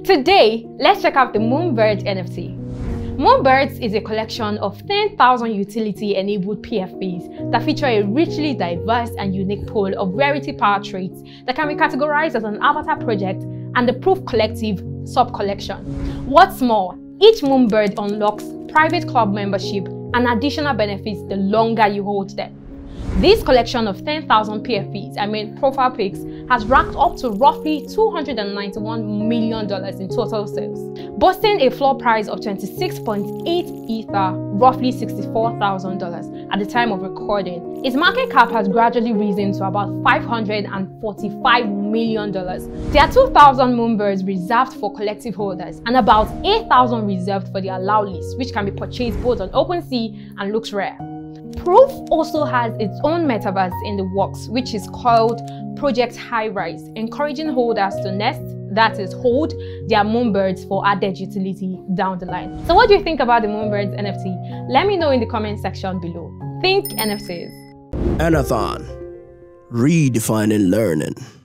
Today, let's check out the Moonbird NFT. Moonbirds is a collection of 10,000 utility-enabled PFPs that feature a richly diverse and unique pool of rarity power traits that can be categorized as an avatar project and the Proof Collective sub-collection. What's more, each Moonbird unlocks private club membership and additional benefits the longer you hold them. This collection of 10,000 PFPs, I mean profile pics, has racked up to roughly $291 million in total sales, boasting a floor price of 26.8 Ether, roughly $64,000 at the time of recording. Its market cap has gradually risen to about $545 million. There are 2,000 moonbirds reserved for collective holders and about 8,000 reserved for the allow list, which can be purchased both on OpenSea and LooksRare. Proof also has its own metaverse in the works, which is called Project High Rise, encouraging holders to nest, that is, hold their moonbirds for added utility down the line. So what do you think about the moonbirds NFT? Let me know in the comment section below. Think NFTs. Earnathon, redefining learning.